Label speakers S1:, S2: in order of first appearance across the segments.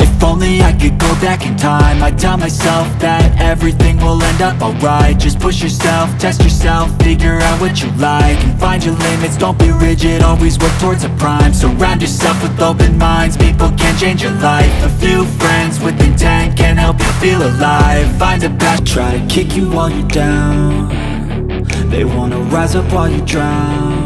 S1: if only I could go back in time. I'd tell myself that everything will end up alright. Just push yourself, test yourself, figure out what you like And find your limits, don't be rigid, always work towards a prime. Surround yourself with open minds, people can change your life. A few friends with intent can help you feel alive. Find a path, try to kick you while you're down. They wanna rise up while you drown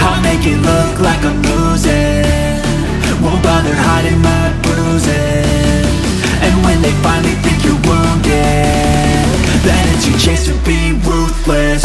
S1: I'll make it look like I'm losing. Won't bother hiding my bruises. And when they finally think you're wounded Then it's your chance to be ruthless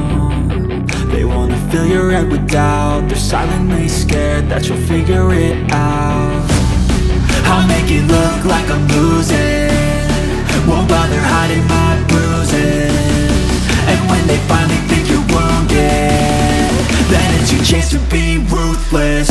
S1: fill your head with doubt. They're silently scared that you'll figure it out. I'll make it look like I'm losing. Won't bother hiding my bruises. And when they finally think you're wounded Then it's your chance to be ruthless.